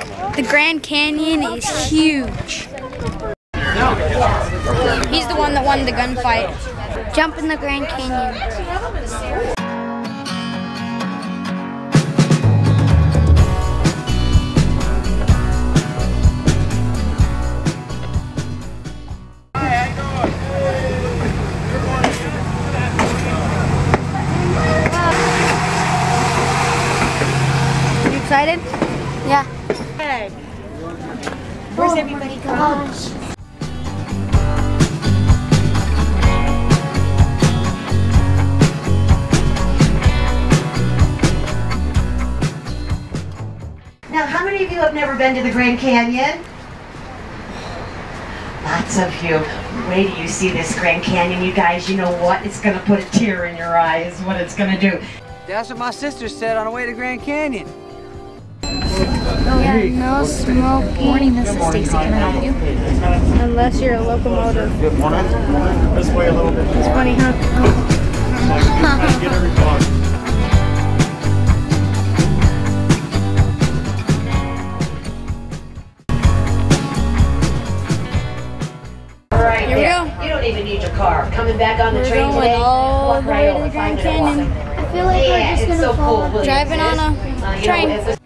The Grand Canyon is huge. He's the one that won the gunfight. Jump in the Grand Canyon. Yeah. Where's everybody going? Now, how many of you have never been to the Grand Canyon? Lots of you. Wait till you see this Grand Canyon, you guys. You know what? It's going to put a tear in your eye, is what it's going to do. That's what my sister said on the way to Grand Canyon. Yeah, no smoking. Morning, this is Stacy. Can I help you? Unless you're a locomotive. Good morning. This way a little bit. It's funny, huh? Get every. All right, Here we go. You don't even need your car. Coming back on the We're train going today. all walk the right way to over, the Grand find it, walk Canyon. it. I feel like yeah, we're just gonna so fall. cool. Driving on exist? a Uh, you know,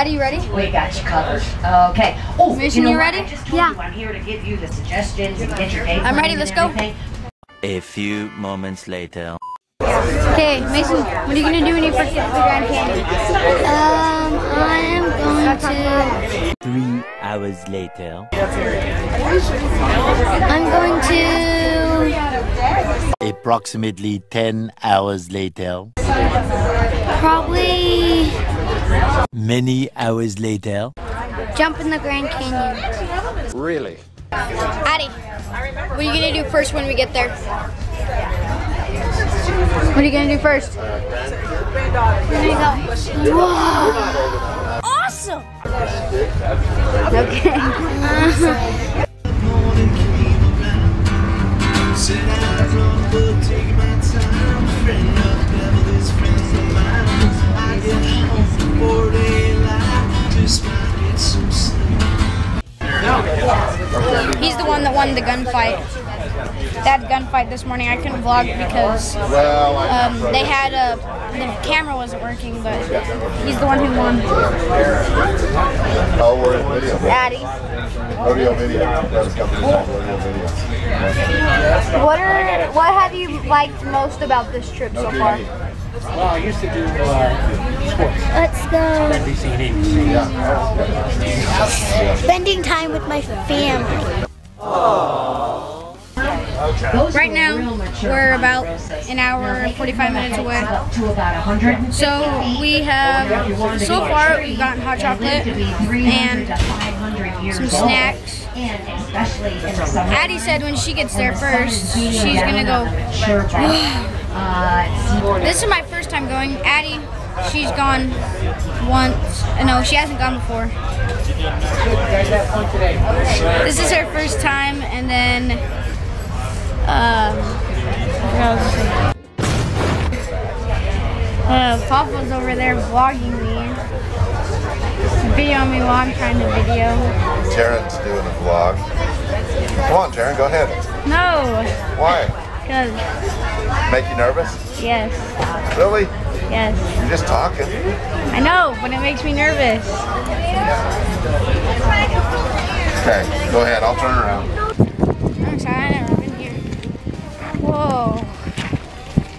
train. it's a- Afternoon. Addie, you ready? We got you covered. Okay. Oh, Mason, you, know you ready? I just told Yeah. you I'm here to give you the suggestions and get your day I'm ready, let's go. A few moments later. Okay, Mason, what are you gonna do when you first get to the Grand Canyon? Um, I am going to. Three hours later. I'm going to Approximately 10 hours later. probably Many hours later. jump in the Grand Canyon. Really? Addie, what are you gonna do first when we get there? What are you gonna do first? We're go. Whoa! Awesome. Okay. He's the one that won the gunfight. That gunfight this morning, I couldn't vlog because um, they had a the camera wasn't working, but he's the one who won. oh, we're in video. Addie, Rodeo video. That's company name, Rodeo video. what are what have you liked most about this trip so far? Well, I used to do uh, sports, Let's go. NBC and ABC. Spending time with my family. Those Right now, we're about an hour and 45 minutes away. Up to about 150 So we have so far we've gotten hot chocolate live to be 300 and 500 years some snacks. And especially in the summer. Addie said when she gets there when the sun is first, she's gonna go. the mature bark, uh, This is my first time going. Addie, she's gone once. uh, No, she hasn't gone before. This is her first time, and then um. Uh, Papa's over there vlogging me, videoing me while I'm trying to video. Jarrin's doing a vlog. Come on, Taryn, go ahead. No, Why? cause Make you nervous? yes, Really? Yes, You're just talking. I know, but it makes me nervous. Okay, go ahead. I'll turn around. I'm sorry, I've never been here. Whoa.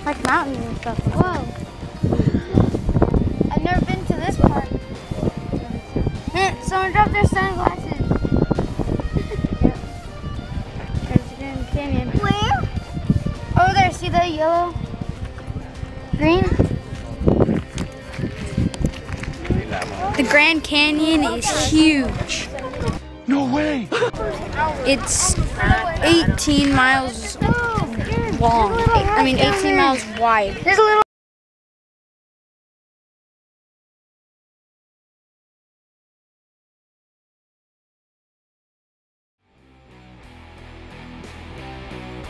Like mountains and stuff. Whoa. I've never been to this part. Someone dropped their sunglasses. yep. There's Grand Canyon. Where? Over there, see the yellow? Green? The Grand Canyon is huge. No way. It's 18 miles long. I mean, 18 miles wide. There's a little.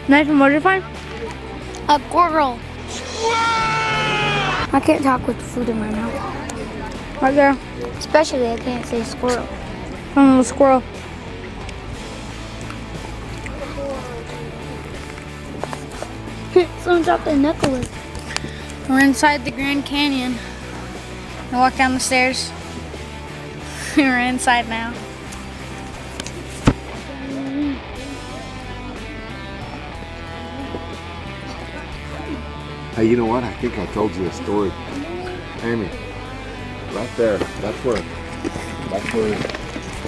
Knife and what did you find? A squirrel. I can't talk with the food in my mouth. Right there. Especially I can't say squirrel. Some little squirrel. Someone dropped a necklace. We're inside the Grand Canyon. I walk down the stairs. We're inside now. Hey, you know what? I think I told you a story. Amy, right there. That's where. That's where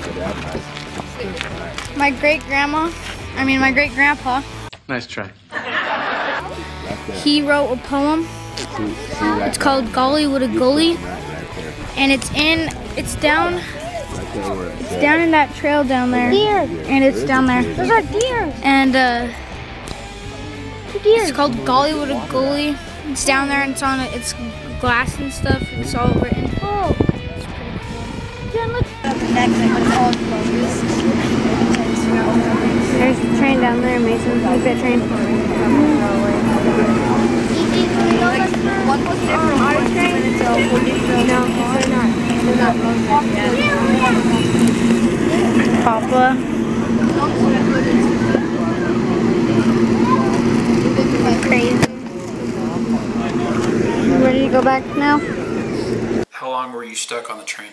the dad died. My great grandma, I mean my great grandpa, Nice try. Right he wrote a poem. See, see right It's called Golly with a Gully, Right, right and it's in, it's down, Right there where it it's down in that trail down there. Deer. And it's down there. Those are deer. And uh, it's called Golly with a Gully. It's down there and it's on, it. it's glass and stuff. It's all written. Oh. It's pretty cool. Yeah, look. There's the train down there, Mason. Look at that train. Papa. Crazy. Ready to go back now? How long were you stuck on the train?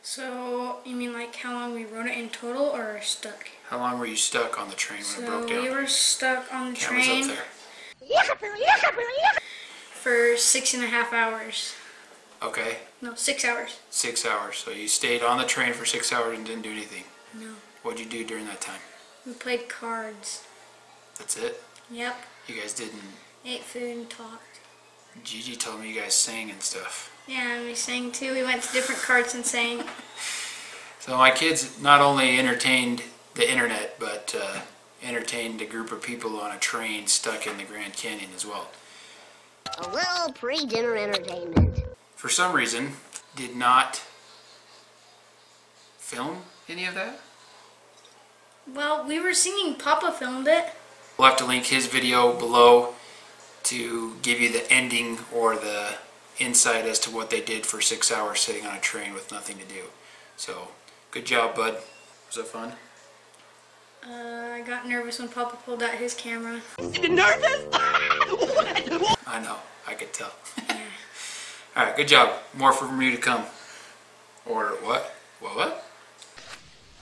So, you mean like how long we rode it in total or stuck? How long were you stuck on the train when it broke down? we were stuck on the Cameras train up there. for six and a half hours. Okay, No, six hours. six hours. So you stayed on the train for six hours and didn't do anything. No. What'd you do during that time? We played cards. That's it? Yep. You guys didn't. Ate food and talked. Gigi told me you guys sang and stuff. Yeah, we sang too. We went to different carts and sang. So my kids not only entertained the internet, but uh, entertained a group of people on a train stuck in the Grand Canyon as well. A little pre-dinner entertainment. For some reason, did not film any of that. Well, we were singing. Papa filmed it. We'll have to link his video below to give you the ending or the insight as to what they did for six hours sitting on a train with nothing to do. So, good job, bud. Was that fun? Uh, I got nervous when Papa pulled out his camera. You nervous? I know, I could tell. Alright, good job. More from you to come. Or what? What, what?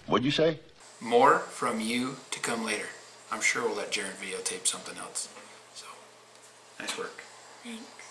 What'd you say? More from you to come later. I'm sure we'll let Jarrin videotape something else. Nice work. Thanks.